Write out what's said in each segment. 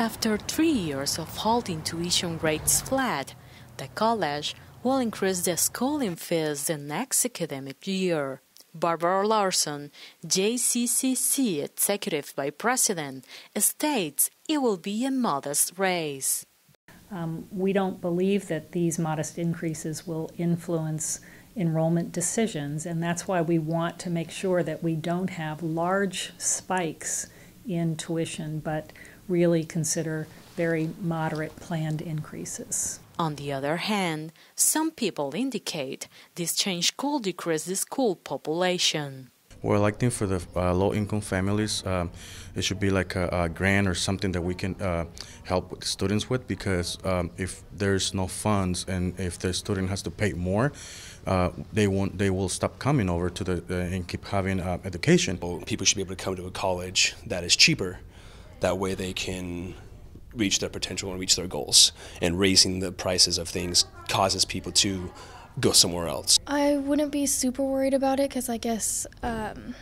After three years of holding tuition rates flat, the college will increase the schooling fees the next academic year. Barbara Larson, JCCC Executive Vice President, states it will be a modest raise. Um, we don't believe that these modest increases will influence enrollment decisions, and that's why we want to make sure that we don't have large spikes in tuition, but really consider very moderate planned increases. On the other hand, some people indicate this change could decrease the school population. Well, I think for the uh, low-income families, um, it should be like a, a, grant or something that we can uh, help with students with because um, if there's no funds and if the student has to pay more, uh, they won't. They will stop coming over to the uh, and keep having uh, education. People should be able to come to a college that is cheaper. That way, they can reach their potential and reach their goals. And raising the prices of things causes people to go somewhere else. I wouldn't be super worried about it because I guess um,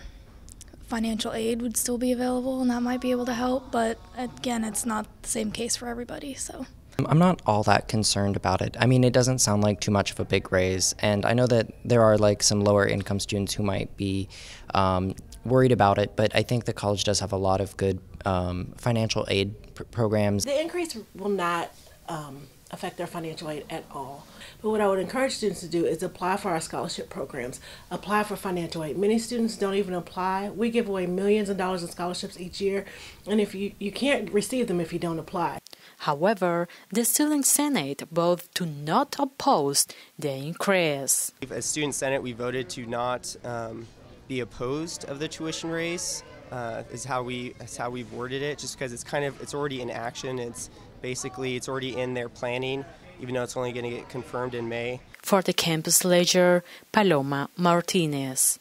financial aid would still be available and that might be able to help. But again, it's not the same case for everybody. So. I'm not all that concerned about it. I mean, it doesn't sound like too much of a big raise, and I know that there are like some lower income students who might be um, worried about it, but I think the college does have a lot of good um, financial aid pr- programs. The increase will not um, affect their financial aid at all. But what I would encourage students to do is apply for our scholarship programs, apply for financial aid. Many students don't even apply. We give away millions of dollars in scholarships each year, and if you, you can't receive them if you don't apply. However, the Student Senate voted to not oppose the increase. As Student Senate, we voted to not um, be opposed of the tuition raise. Uh, is how we is how we've worded it. Just because it's kind of it's already in action. It's basically it's already in their planning, even though it's only going to get confirmed in May. For the Campus Ledger, Paloma Martinez.